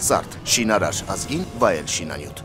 Սարդ, շինարար ազգին վայել շինանյութ։